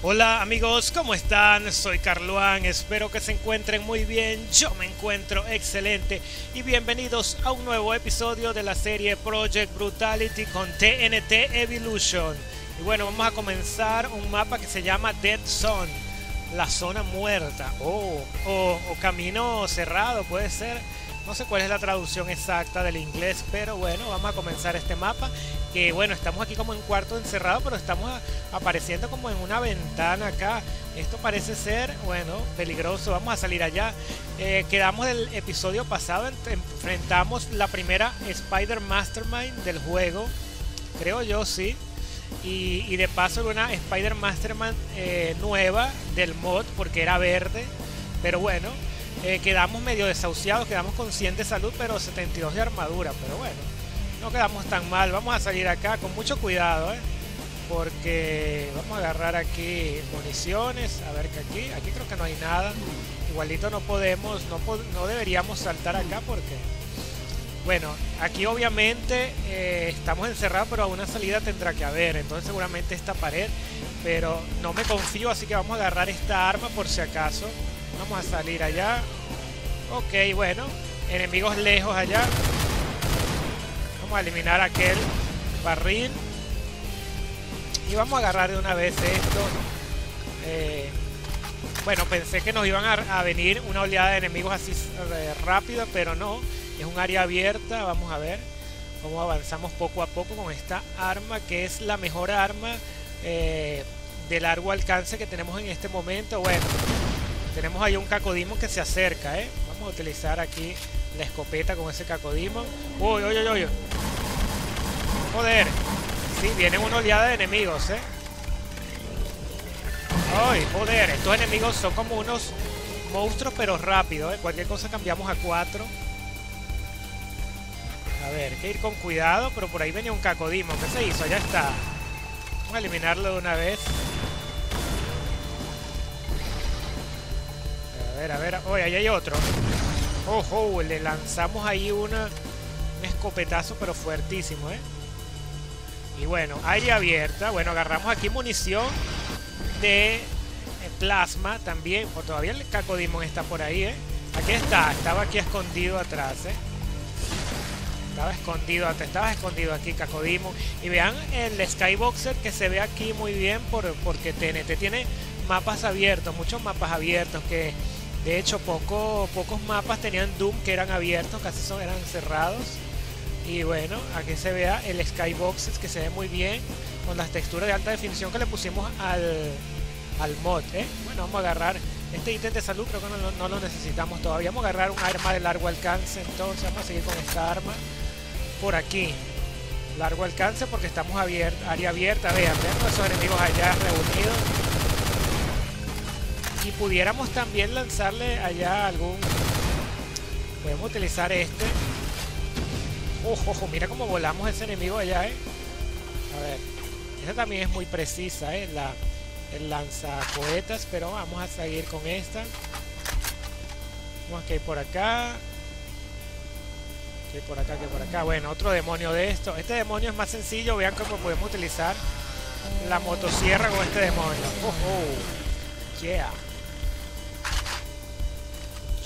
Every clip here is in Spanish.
Hola amigos, ¿cómo están? Soy Carluán, espero que se encuentren muy bien, yo me encuentro excelente y bienvenidos a un nuevo episodio de la serie Project Brutality con TNT Evolution. Y bueno, vamos a comenzar un mapa que se llama Dead Zone, la zona muerta, oh, o, o camino cerrado puede ser. No sé cuál es la traducción exacta del inglés, pero bueno, vamos a comenzar este mapa. Que bueno, estamos aquí como en cuarto encerrado, pero estamos apareciendo como en una ventana acá. Esto parece ser, bueno, peligroso. Vamos a salir allá. Eh, quedamos del episodio pasado, enfrentamos la primera Spider Mastermind del juego. Creo yo, sí. Y, de paso una Spider Mastermind eh, nueva del mod, porque era verde. Pero bueno, eh, quedamos medio desahuciados, quedamos con 100 de salud, pero 72 de armadura. Pero bueno, no quedamos tan mal. Vamos a salir acá con mucho cuidado, ¿eh? Porque vamos a agarrar aquí municiones. A ver que aquí, aquí creo que no hay nada. Igualito no podemos, no, no deberíamos saltar acá porque... Bueno, aquí obviamente eh, estamos encerrados, pero una salida tendrá que haber. Entonces seguramente esta pared. Pero no me confío, así que vamos a agarrar esta arma por si acaso. Vamos a salir allá. Ok, bueno. Enemigos lejos allá. Vamos a eliminar aquel barril. Y vamos a agarrar de una vez esto. Eh, bueno, pensé que nos iban a, venir una oleada de enemigos así eh, rápido, pero no. Es un área abierta. Vamos a ver cómo avanzamos poco a poco con esta arma, que es la mejor arma eh, de largo alcance que tenemos en este momento. Bueno, tenemos ahí un cacodimo que se acerca, ¿eh? Vamos a utilizar aquí la escopeta con ese cacodimo. Uy, uy, uy, uy. Joder. Sí, viene una oleada de enemigos, ¿eh? Ay, joder. Estos enemigos son como unos monstruos, pero rápido, ¿eh? Cualquier cosa cambiamos a 4. A ver, hay que ir con cuidado, pero por ahí venía un cacodimo. ¿Qué se hizo? Ya está. Vamos a eliminarlo de una vez. Ver, a ver. Oye, ahí hay otro. Ojo, le lanzamos ahí una, un escopetazo, pero fuertísimo, ¿eh? Y bueno, área abierta. Bueno, agarramos aquí munición de eh, plasma también. O todavía el cacodimon está por ahí, ¿eh? Aquí está. Estaba aquí escondido atrás, ¿eh? Estaba escondido, estaba escondido aquí Cacodimo. Y vean el Skyboxer que se ve aquí muy bien por, porque TNT tiene mapas abiertos, muchos mapas abiertos que de hecho, poco, pocos mapas tenían Doom que eran abiertos, casi son, eran cerrados. Y bueno, aquí se vea el Skyboxes que se ve muy bien con las texturas de alta definición que le pusimos al, al mod. ¿eh? Bueno, vamos a agarrar este ítem de salud, creo que no, lo necesitamos todavía. Vamos a agarrar un arma de largo alcance, entonces vamos a seguir con esta arma por aquí. Largo alcance porque estamos abiertos, área abierta, vean, vean esos enemigos allá reunidos y pudiéramos también lanzarle allá algún... Podemos utilizar este. Ojo, ojo, mira cómo volamos ese enemigo allá, ¿eh? A ver, esta también es muy precisa, ¿eh? La, el lanzacohetas, pero vamos a seguir con esta. Vamos ir por acá. Que por acá, que por acá. Bueno, otro demonio de esto. Este demonio es más sencillo. Vean cómo podemos utilizar la motosierra con este demonio. Oh. Yeah.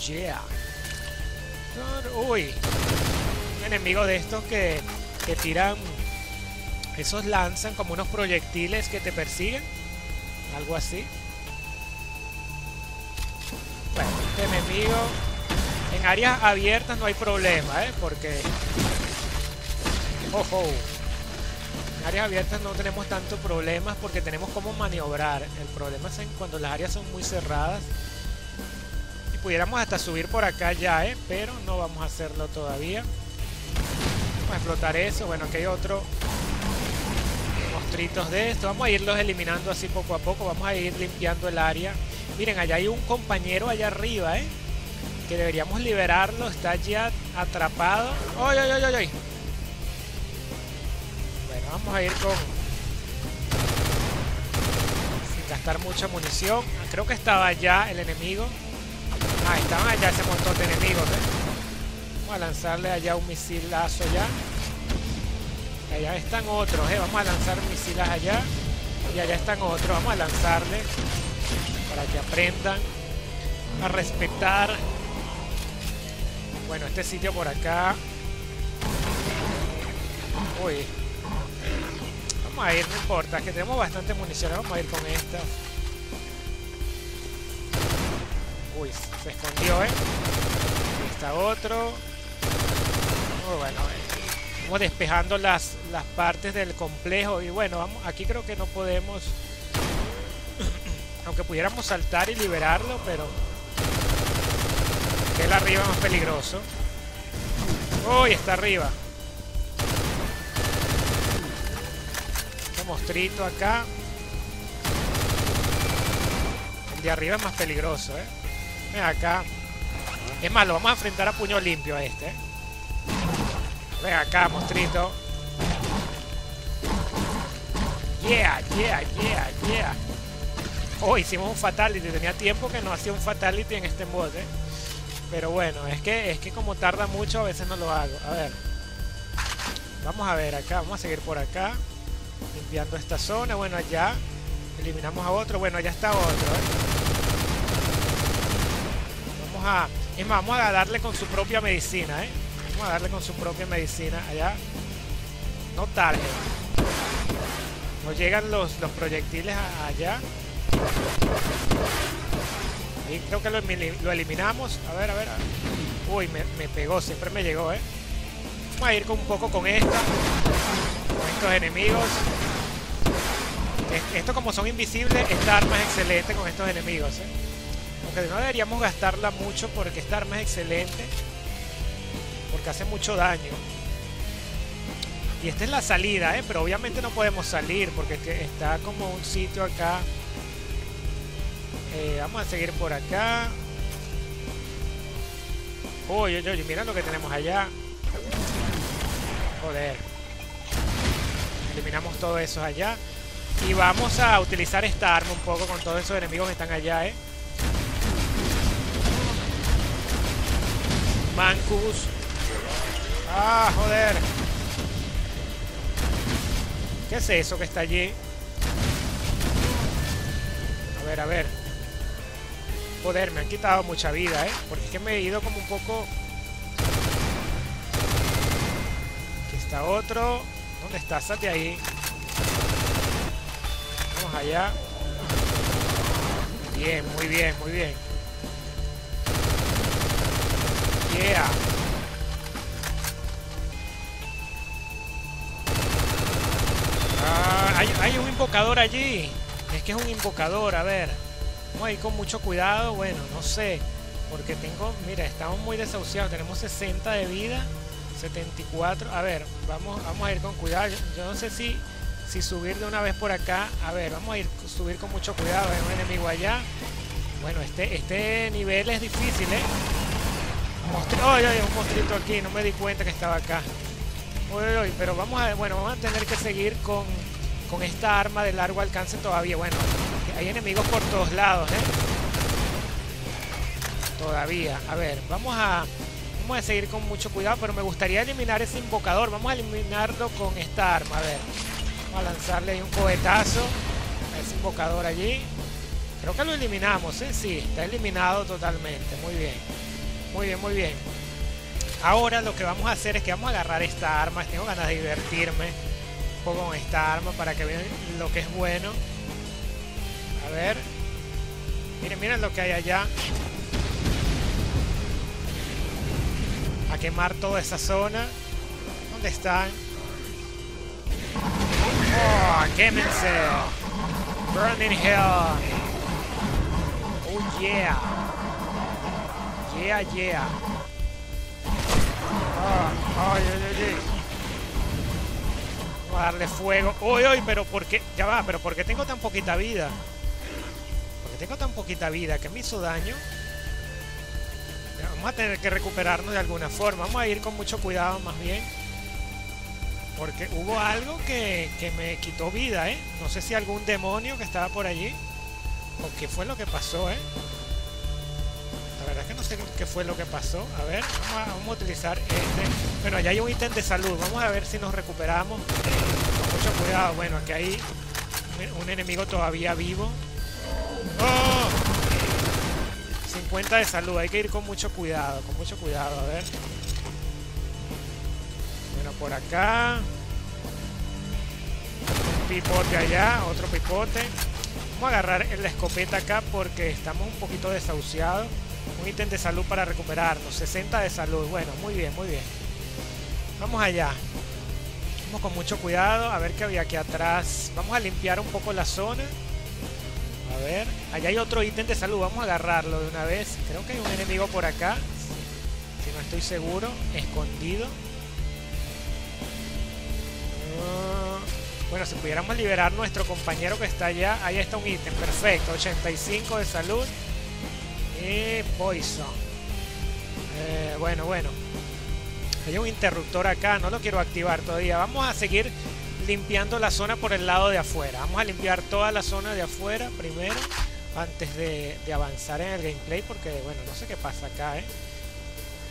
Yeah. Uy. Un enemigo de estos que, que tiran. Esos lanzan como unos proyectiles que te persiguen. Algo así. Bueno, este enemigo. En áreas abiertas no hay problema, ¿eh? Porque. Ojo. En áreas abiertas no tenemos tantos problemas porque tenemos como maniobrar. El problema es en cuando las áreas son muy cerradas pudiéramos hasta subir por acá ya, ¿eh? Pero no vamos a hacerlo todavía. Vamos a explotar eso. Bueno, aquí hay otro monstruitos de esto. Vamos a irlos eliminando así poco a poco. Vamos a ir limpiando el área. Miren, allá hay un compañero allá arriba, ¿eh? Que deberíamos liberarlo. Está ya atrapado. ¡Ay, ay, ay, ay! Bueno, vamos a ir con... Sin gastar mucha munición. Creo que estaba allá el enemigo. Ah, estaban allá ese montón de enemigos, ¿eh? Vamos a lanzarle allá un misilazo ya. Allá están otros, ¿eh? Vamos a lanzar misilas allá. Y allá están otros. Vamos a lanzarle para que aprendan a respetar. Bueno, este sitio por acá. Uy. Vamos a ir, no importa, que tenemos bastante munición. Vamos a ir con esta. Uy, se escondió, ¿eh? Aquí está otro. Oh, bueno, eh, vamos despejando las, las partes del complejo. Y bueno, vamos, aquí creo que no podemos... Aunque pudiéramos saltar y liberarlo, pero... El arriba más peligroso. Uy, está arriba. Este monstruito acá. El de arriba es más peligroso, ¿eh? Ven acá. Es más, lo vamos a enfrentar a puño limpio a este. Ven acá, monstruito. Yeah, yeah, yeah, yeah. Oh, hicimos un fatality. Tenía tiempo que no hacía un fatality en este mod, ¿eh? Pero bueno, es que, es que como tarda mucho, a veces no lo hago. A ver. Vamos a ver acá. Vamos a seguir por acá. Limpiando esta zona. Bueno, allá. Eliminamos a otro. Bueno, allá está otro, ¿eh? Vamos a... Vamos a darle con su propia medicina, ¿eh? Vamos a darle con su propia medicina allá. No tarde. No llegan los, proyectiles allá. Ahí creo que lo, lo, eliminamos. A ver, a ver. Uy, me, me, pegó. Siempre me llegó, ¿eh? Vamos a ir con un poco con esta. Con estos enemigos. Esto como son invisibles, esta arma es excelente con estos enemigos, ¿eh? No deberíamos gastarla mucho porque esta arma es excelente. Porque hace mucho daño. Y esta es la salida, ¿eh? Pero obviamente no podemos salir porque está como un sitio acá. Eh, vamos a seguir por acá. Uy, uy, uy, mira lo que tenemos allá. Joder. Eliminamos todo eso allá. Y vamos a utilizar esta arma un poco con todos esos enemigos que están allá, ¿eh? Mancus. Ah, joder. ¿Qué es eso que está allí? A ver, a ver. Joder, me han quitado mucha vida, ¿eh? Porque es que me he ido como un poco... Aquí está otro. ¿Dónde está? Sate ahí. Vamos allá. Bien, muy bien, muy bien. Ah, hay, un invocador allí. Es que es un invocador, a ver. Vamos a ir con mucho cuidado. Bueno, no sé. Porque tengo, mira, estamos muy desahuciados. Tenemos 60 de vida. 74. A ver, vamos, vamos a ir con cuidado. Yo, yo, no sé si, si subir de una vez por acá. A ver, vamos a ir subir con mucho cuidado. Hay un enemigo allá. Bueno, este, este nivel es difícil, ¿eh? Monstruo, ¡Ay! Un monstruito aquí. No me di cuenta que estaba acá. Uy, pero vamos a, bueno, vamos a tener que seguir con, con esta arma de largo alcance todavía. Bueno, hay enemigos por todos lados, ¿eh? Todavía. A ver, vamos a, vamos a seguir con mucho cuidado, pero me gustaría eliminar ese invocador. Vamos a eliminarlo con esta arma. A ver, vamos a lanzarle un cohetazo a ese invocador allí. Creo que lo eliminamos, ¿eh? Sí, está eliminado totalmente. Muy bien. Muy bien, muy bien. Ahora lo que vamos a hacer es que vamos a agarrar esta arma. Tengo ganas de divertirme un poco con esta arma para que vean lo que es bueno. A ver. Miren, miren lo que hay allá. A quemar toda esa zona. ¿Dónde están? ¡Oh, quémense! Burning Hell. Oh, yeah. Yeah, yeah. Ay, Vamos a darle fuego. Uy, uy, pero ¿por qué? Ya va, pero ¿por qué tengo tan poquita vida? Porque tengo tan poquita vida que me hizo daño. Vamos a tener que recuperarnos de alguna forma. Vamos a ir con mucho cuidado más bien. Porque hubo algo que, que me quitó vida, ¿eh? No sé si algún demonio que estaba por allí. O qué fue lo que pasó, ¿eh? Sé qué fue lo que pasó. A ver, vamos a, utilizar este. Bueno, allá hay un ítem de salud. Vamos a ver si nos recuperamos. Con mucho cuidado. Bueno, aquí hay un enemigo todavía vivo. ¡Oh! 50 de salud, hay que ir con mucho cuidado, con mucho cuidado, a ver. Bueno, por acá. Un pipote allá, otro pipote. Vamos a agarrar la escopeta acá porque estamos un poquito desahuciados. Un ítem de salud para recuperarnos. 60 de salud. Bueno, muy bien, muy bien. Vamos allá. Vamos con mucho cuidado. A ver qué había aquí atrás. Vamos a limpiar un poco la zona. A ver. Allá hay otro ítem de salud. Vamos a agarrarlo de una vez. Creo que hay un enemigo por acá. Si no estoy seguro. Escondido. Bueno, si pudiéramos liberar nuestro compañero que está allá. Ahí está un ítem. Perfecto. 85 de salud. Poison. Eh, bueno, bueno. Hay un interruptor acá. No lo quiero activar todavía. Vamos a seguir limpiando la zona por el lado de afuera. Vamos a limpiar toda la zona de afuera primero. Antes de, avanzar en el gameplay. Porque, bueno, no sé qué pasa acá, ¿eh?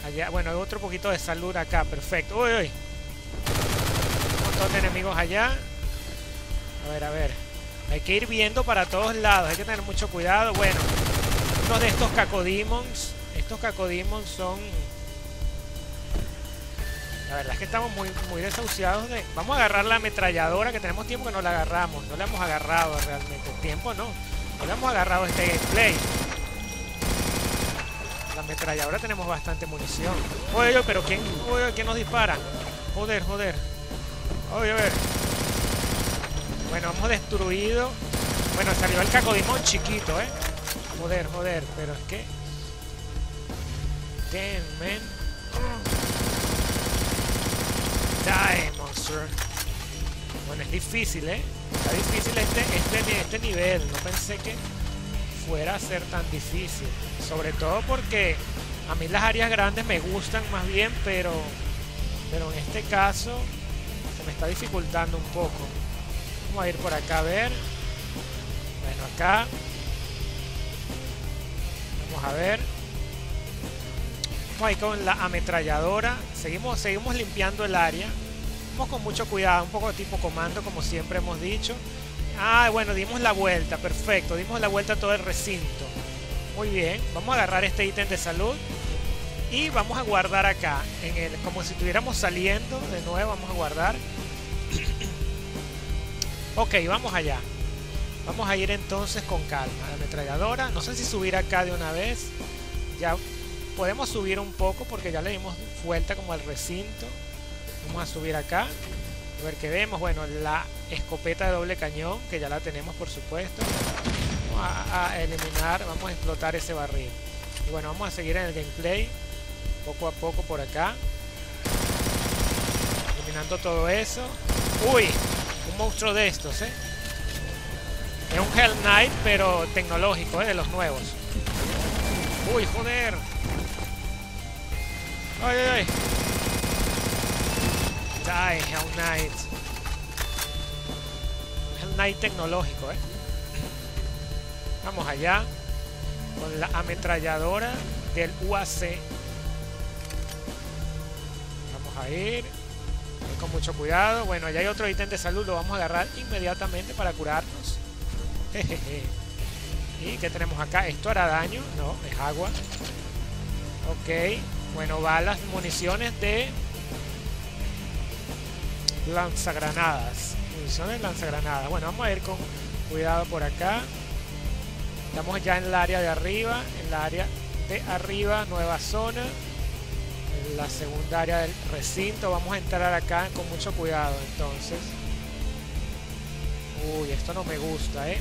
Allá, bueno, hay otro poquito de salud acá. Perfecto. Uy, uy. Un montón de enemigos allá. A ver, a ver. Hay que ir viendo para todos lados. Hay que tener mucho cuidado. Bueno, uno de estos cacodemons. Estos cacodemons son... La verdad es que estamos muy, muy desahuciados de... Vamos a agarrar la ametralladora, que tenemos tiempo que no la agarramos. No la hemos agarrado realmente. Tiempo no. No la hemos agarrado este gameplay. La ametralladora tenemos bastante munición. Oye, pero ¿quién, oye, ¿quién nos dispara? Joder, joder. Oye, a ver. Bueno, hemos destruido. Bueno, salió el cacodimón chiquito, ¿eh? Joder, joder, pero es que... Damn, man. Die, monster. Bueno, es difícil, ¿eh? Está difícil este, este, este nivel. No pensé que fuera a ser tan difícil. Sobre todo porque a mí las áreas grandes me gustan más bien, pero, pero en este caso se me está dificultando un poco. Vamos a ir por acá a ver. Bueno, acá. Vamos a ver. Vamos a ir con la ametralladora. Seguimos, seguimos limpiando el área. Vamos con mucho cuidado, un poco tipo comando, como siempre hemos dicho. Ah, bueno, dimos la vuelta, perfecto. Dimos la vuelta a todo el recinto. Muy bien, vamos a agarrar este ítem de salud. Y vamos a guardar acá, en el, como si estuviéramos saliendo de nuevo, vamos a guardar. Ok, vamos allá. Vamos a ir entonces con calma. La ametralladora. No sé si subir acá de una vez. Ya podemos subir un poco porque ya le dimos vuelta como al recinto. Vamos a subir acá. A ver qué vemos. Bueno, la escopeta de doble cañón, que ya la tenemos por supuesto. Vamos a, a eliminar, vamos a explotar ese barril. Y bueno, vamos a seguir en el gameplay. Poco a poco por acá. Eliminando todo eso. ¡Uy! un monstruo de estos, ¿eh? Es un Hell Knight, pero tecnológico, ¿eh? De los nuevos. Uy, joder. Ay, ay, ay. Die, Hell Knight. Hell Knight tecnológico, ¿eh? Vamos allá. Con la ametralladora del UAC. Vamos a ir con mucho cuidado. Bueno, allá hay otro ítem de salud, lo vamos a agarrar inmediatamente para curarnos. ¿Y qué tenemos acá? ¿Esto hará daño? No, es agua. Ok. Bueno, balas, municiones de lanzagranadas. Municiones de lanzagranadas. Bueno, vamos a ir con cuidado por acá. Estamos ya en el área de arriba. En la área de arriba, nueva zona la segunda área del recinto. Vamos a entrar acá con mucho cuidado entonces. Uy, esto no me gusta, ¿eh?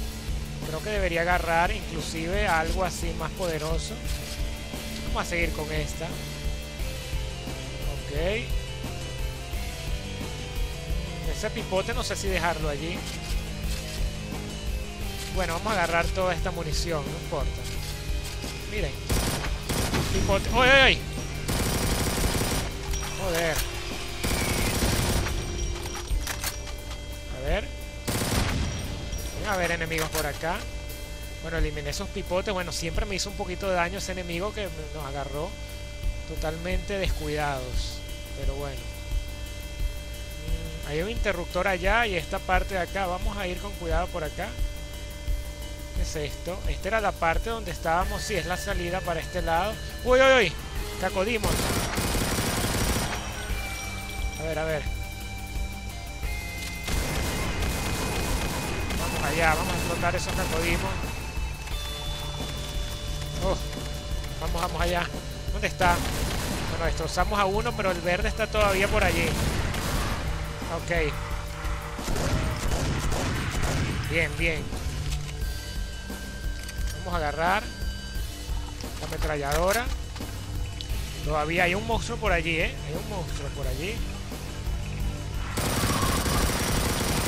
Creo que debería agarrar inclusive algo así más poderoso. Vamos a seguir con esta. Ok. Ese pipote no sé si dejarlo allí. Bueno, vamos a agarrar toda esta munición, no importa. Miren. Pipote. ¡Uy, uy, uy! Joder. A ver enemigos por acá. Bueno, eliminé esos pipotes. Bueno, siempre me hizo un poquito de daño ese enemigo que nos agarró totalmente descuidados. Pero bueno. Mm, Hay un interruptor allá y esta parte de acá. Vamos a ir con cuidado por acá. ¿Qué es esto? Esta era la parte donde estábamos. Sí, es la salida para este lado. Uy, uy, uy. Cacodimos. A ver, a ver. Allá, vamos a explotar esos cacodimos. Oh, vamos, vamos allá. ¿Dónde está? Bueno, destrozamos a uno, pero el verde está todavía por allí. Ok. Bien, bien. Vamos a agarrar la ametralladora. Todavía hay un monstruo por allí, ¿eh? Hay un monstruo por allí.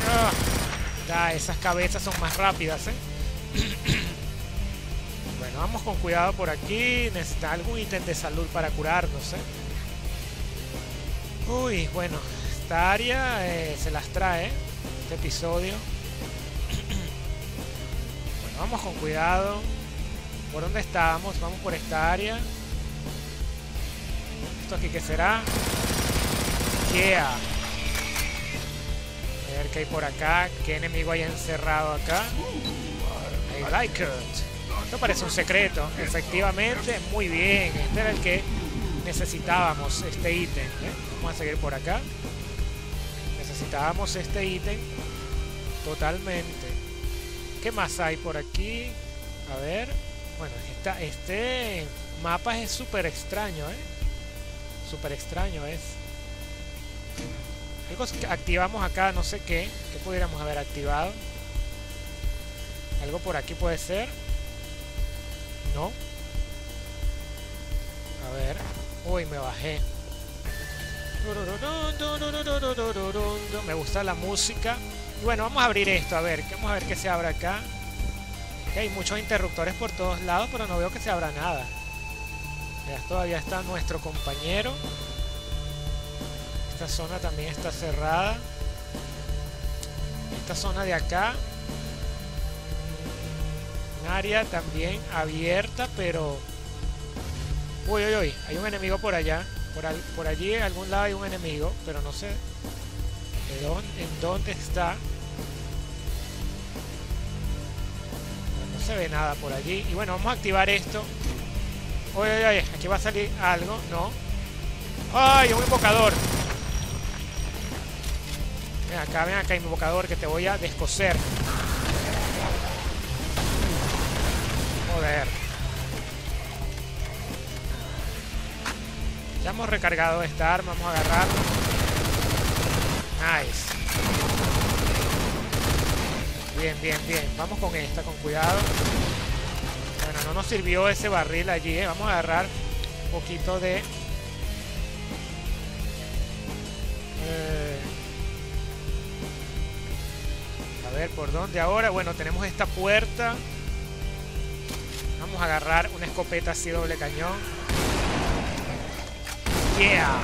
Ah, esas cabezas son más rápidas, ¿eh? bueno, vamos con cuidado por aquí. Necesita algún ítem de salud para curarnos, ¿eh? Uy, bueno, esta área eh, se las trae, este episodio. bueno, vamos con cuidado. ¿Por dónde estamos? Vamos por esta área. ¿Esto aquí qué será? Yeah. Ver qué hay por acá. ¿Qué enemigo hay encerrado acá? I like it. Esto parece un secreto. Efectivamente, muy bien. Este era el que necesitábamos, este ítem. ¿eh? Vamos a seguir por acá. Necesitábamos este ítem totalmente. ¿Qué más hay por aquí? A ver. Bueno, esta, este mapa es súper extraño, ¿eh? Súper extraño es. Que activamos acá, no sé qué. ¿Qué pudiéramos haber activado? Algo por aquí puede ser. No. A ver. Uy, me bajé. Me gusta la música. Y bueno, vamos a abrir esto, a ver, vamos a ver qué se abre acá. hay muchos interruptores por todos lados, pero no veo que se abra nada. Ya todavía está nuestro compañero. Esta zona también está cerrada. Esta zona de acá. Un área también abierta, pero... Uy, uy, uy. Hay un enemigo por allá. Por, allí en algún lado hay un enemigo, pero no sé en dónde está. No se ve nada por allí. Y bueno, vamos a activar esto. Oye, oye, oye, aquí va a salir algo, ¿no? ¡Ay, un invocador! Acá, ven acá, invocador, que te voy a descoser. Joder. Ya hemos recargado esta arma, vamos a agarrarlo. Nice. Bien, bien, bien. Vamos con esta, con cuidado. Bueno, no nos sirvió ese barril allí, ¿eh? Vamos a agarrar un poquito de... ver, ¿por dónde ahora? Bueno, tenemos esta puerta. Vamos a agarrar una escopeta así doble cañón. Yeah.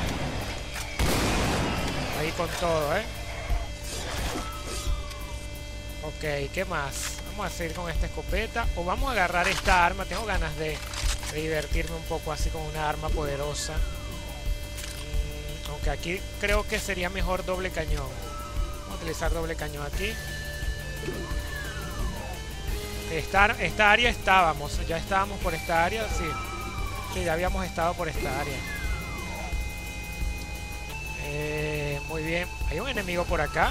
Ahí con todo, ¿eh? Ok, ¿qué más? Vamos a seguir con esta escopeta. O vamos a agarrar esta arma. Tengo ganas de, divertirme un poco así con una arma poderosa. Mm, aunque aquí creo que sería mejor doble cañón. Vamos a utilizar doble cañón aquí. Esta, esta área estábamos. Ya estábamos por esta área, sí. Sí, ya habíamos estado por esta área. Eh, muy bien. Hay un enemigo por acá.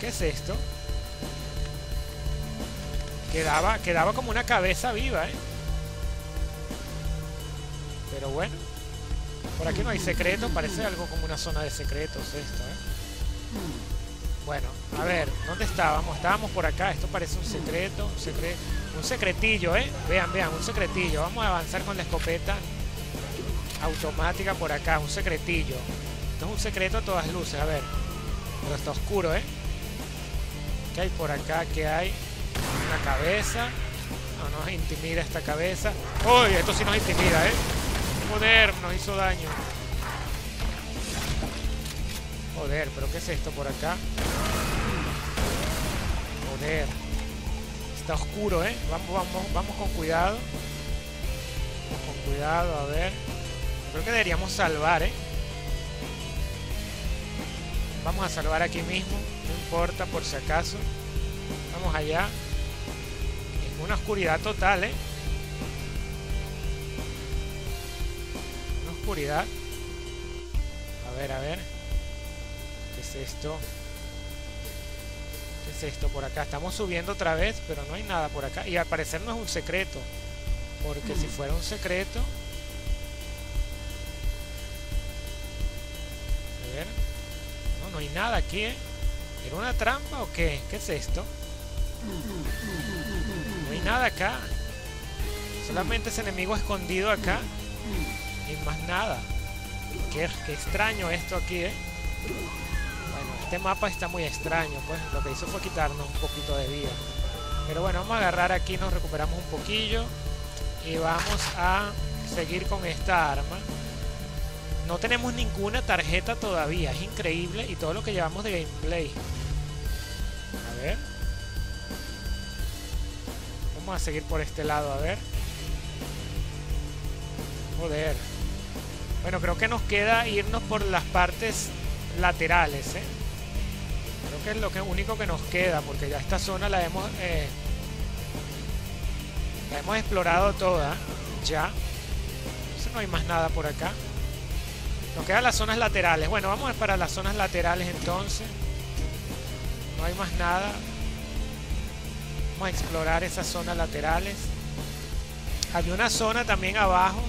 ¿Qué es esto? Quedaba, quedaba como una cabeza viva, ¿eh? Pero bueno. Por aquí no hay secreto. Parece algo como una zona de secretos esto, ¿eh? Bueno, a ver, ¿dónde estábamos? Estábamos por acá. Esto parece un secreto. Un, secreto, un secretillo, ¿eh? Vean, vean, un secretillo. Vamos a avanzar con la escopeta automática por acá, un secretillo. Esto es un secreto a todas luces, a ver. Pero está oscuro, ¿eh? ¿Qué hay por acá? ¿Qué hay? Una cabeza. No nos intimida esta cabeza. ¡Uy! Esto sí nos intimida, ¿eh? Joder, nos hizo daño. Joder, ¿pero qué es esto por acá? Joder. Está oscuro, ¿eh? Vamos, vamos, vamos con cuidado. Vamos con cuidado, a ver. Creo que deberíamos salvar, ¿eh? Vamos a salvar aquí mismo. No importa por si acaso. Vamos allá. Es una oscuridad total, ¿eh? Una oscuridad. A ver, a ver. ¿Qué es esto? ¿Qué es esto por acá? Estamos subiendo otra vez, pero no hay nada por acá. Y al parecer no es un secreto. Porque si fuera un secreto... A ver. No, no hay nada aquí, ¿eh? ¿Era una trampa o qué? ¿Qué es esto? No hay nada acá. Solamente ese enemigo escondido acá. Y más nada. Qué, qué extraño esto aquí, ¿eh? Este mapa está muy extraño, pues. Lo que hizo fue quitarnos un poquito de vida. Pero bueno, vamos a agarrar aquí, nos recuperamos un poquillo y vamos a seguir con esta arma no tenemos ninguna tarjeta todavía es increíble y todo lo que llevamos de gameplay a ver vamos a seguir por este lado a ver joder bueno creo que nos queda irnos por las partes laterales ¿eh? Que es lo que único que nos queda porque ya esta zona la hemos eh, la hemos explorado toda. Ya. no hay más nada por acá. Nos quedan las zonas laterales. Bueno, vamos para las zonas laterales entonces. No hay más nada. Vamos a explorar esas zonas laterales. Había una zona también abajo.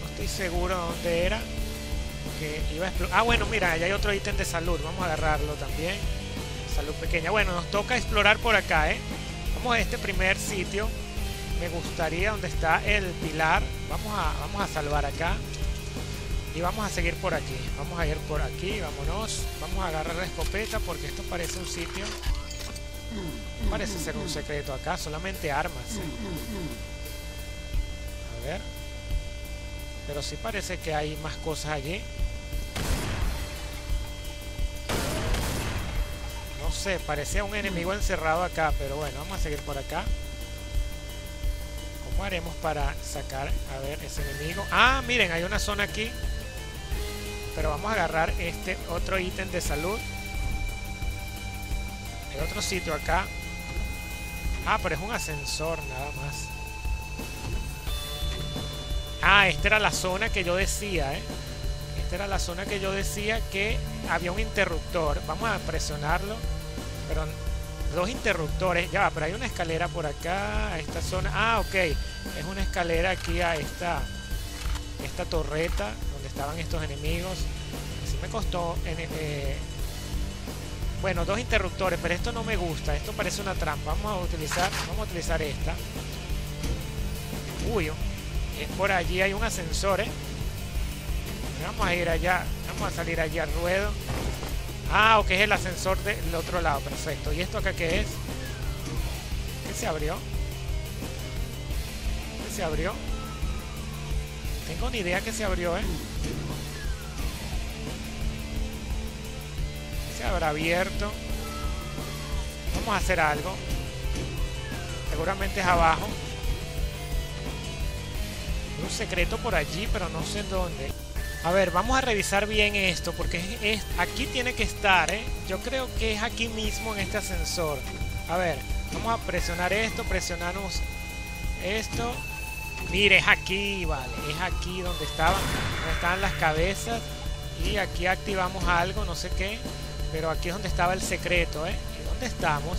No estoy seguro dónde era. Que iba a Ah, bueno, mira, allá hay otro ítem de salud. Vamos a agarrarlo también. Salud pequeña. Bueno, nos toca explorar por acá, ¿eh? Vamos a este primer sitio me gustaría donde está el pilar. Vamos a, vamos a salvar acá. Y vamos a seguir por aquí. Vamos a ir por aquí, vámonos. Vamos a agarrar la escopeta porque esto parece un sitio. Parece ser un secreto acá, solamente armas. ¿eh? A ver. Pero sí parece que hay más cosas allí. No sé, parecía un enemigo encerrado acá, pero bueno, vamos a seguir por acá haremos para sacar, a ver, ese enemigo? Ah, miren, hay una zona aquí. Pero vamos a agarrar este otro ítem de salud. Hay otro sitio acá. Ah, pero es un ascensor nada más. Ah, esta era la zona que yo decía, ¿eh? Esta era la zona que yo decía que había un interruptor. Vamos a presionarlo. Pero dos interruptores. Ya, pero hay una escalera por acá, a esta zona. Ah, ok. Es una escalera aquí a esta, esta torreta donde estaban estos enemigos. Así me costó. Eh, bueno, dos interruptores, pero esto no me gusta. Esto parece una trampa. Vamos a utilizar, vamos a utilizar esta. Uy, es por allí hay un ascensor, ¿eh? Vamos a ir allá, vamos a salir allí al ruedo. Ah, ok, es el ascensor del otro lado, perfecto. ¿Y esto acá qué es? ¿Qué se abrió? ¿Qué se abrió? Tengo ni idea que se abrió, ¿eh? ¿Qué se habrá abierto? Vamos a hacer algo. Seguramente es abajo. Hay un secreto por allí, pero no sé dónde. A ver, vamos a revisar bien esto porque es, aquí tiene que estar, ¿eh? Yo creo que es aquí mismo en este ascensor. A ver, vamos a presionar esto, presionamos esto. Mire, es aquí, vale, es aquí donde estaban, donde estaban las cabezas y aquí activamos algo, no sé qué, pero aquí es donde estaba el secreto, ¿eh? ¿Y dónde estamos?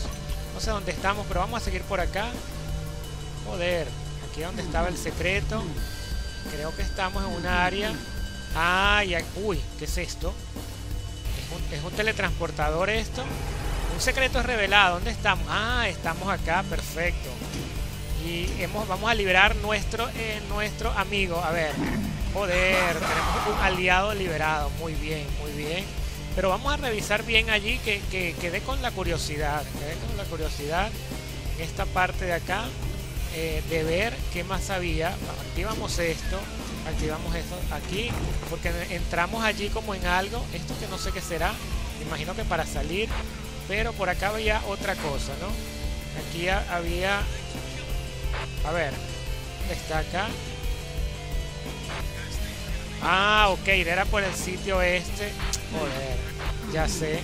No sé dónde estamos, pero vamos a seguir por acá. Joder, aquí es donde estaba el secreto. Creo que estamos en un área Ah, ya, uy, ¿qué es esto? ¿Es un, teletransportador esto? Un secreto es revelado. ¿Dónde estamos? Ah, estamos acá, perfecto. Y hemos, vamos a liberar nuestro, eh, nuestro amigo. A ver, joder, tenemos un aliado liberado. Muy bien, muy bien. Pero vamos a revisar bien allí, que, que con la curiosidad. Quede con la curiosidad en esta parte de acá. Eh, de ver qué más había. Activamos esto activamos esto aquí porque entramos allí como en algo esto que no sé qué será me imagino que para salir pero por acá había otra cosa no aquí había a ver está acá ah ok era por el sitio este Joder, ya sé.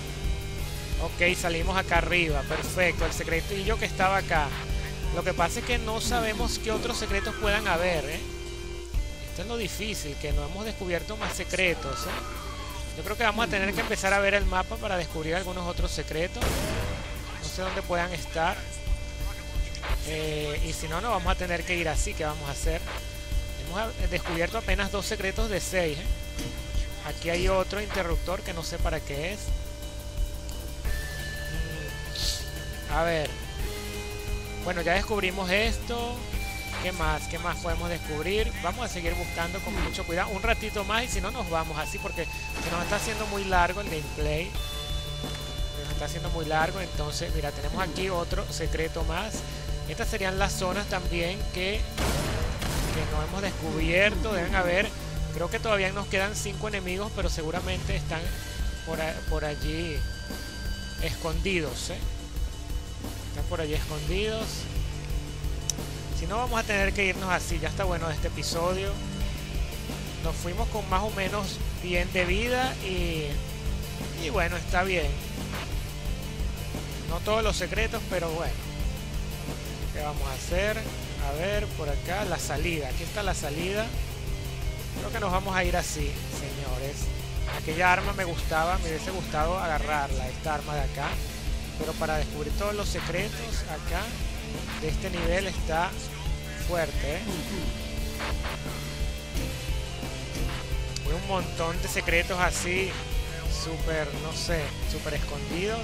Ok, salimos acá arriba, perfecto. El yo que estaba acá. Lo que pasa es que no sabemos qué otros secretos puedan haber, ¿eh? Esto es lo difícil, que no hemos descubierto más secretos, ¿eh? Yo creo que vamos a tener que empezar a ver el mapa para descubrir algunos otros secretos. No sé dónde puedan estar. Eh, y si no, no vamos a tener que ir así. ¿Qué vamos a hacer? Hemos descubierto apenas dos secretos de seis. ¿eh? Aquí hay otro interruptor que no sé para qué es. Mm, a ver. Bueno, ya descubrimos esto. ¿Qué más? ¿Qué más podemos descubrir? Vamos a seguir buscando con mucho cuidado. Un ratito más y si no nos vamos así porque se nos está haciendo muy largo el gameplay. Se nos está haciendo muy largo. Entonces, mira, tenemos aquí otro secreto más. Estas serían las zonas también que, que no hemos descubierto. Deben haber, creo que todavía nos quedan cinco enemigos, pero seguramente están por, por allí escondidos. ¿eh? Están por allí escondidos. Si no, vamos a tener que irnos así. Ya está bueno este episodio. Nos fuimos con más o menos bien de vida y, y bueno, está bien. No todos los secretos, pero bueno. ¿Qué vamos a hacer? A ver, por acá, la salida. Aquí está la salida. Creo que nos vamos a ir así, señores. Aquella arma me gustaba, me hubiese gustado agarrarla, esta arma de acá. Pero para descubrir todos los secretos acá de este nivel está fuerte. ¿eh? un montón de secretos así, súper, no sé, súper escondidos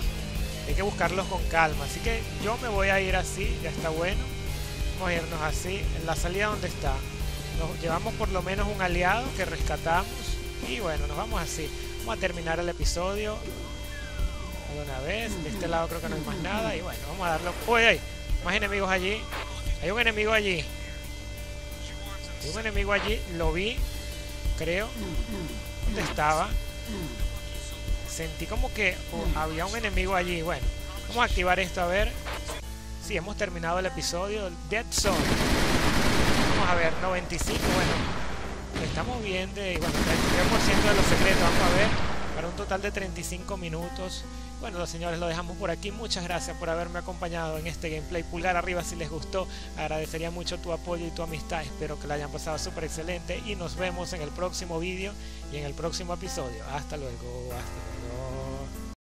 hay que buscarlos con calma. Así que yo me voy a ir así, ya está bueno. Vamos a irnos así. En la salida donde está. Nos llevamos por lo menos un aliado que rescatamos. Y bueno, nos vamos así. Vamos a terminar el episodio de una vez. De este lado creo que no hay más nada. Y bueno, vamos a darlo. ¡Uy, hay! Más enemigos allí. Hay un enemigo allí. Hay un enemigo allí. Lo vi. Creo. ¿Dónde estaba? sentí como que había un enemigo allí. Bueno, vamos a activar esto a ver. Si hemos terminado el episodio Dead Zone. Vamos a ver, 95. Bueno, estamos bien de. Bueno, 33% de los secretos. Vamos a ver. Para un total de 35 minutos. Bueno, los señores, lo dejamos por aquí. Muchas gracias por haberme acompañado en este gameplay. Pulgar arriba si les gustó. Agradecería mucho tu apoyo y tu amistad. Espero que la hayan pasado súper excelente. Y nos vemos en el próximo vídeo y en el próximo episodio. Hasta luego. Hasta luego.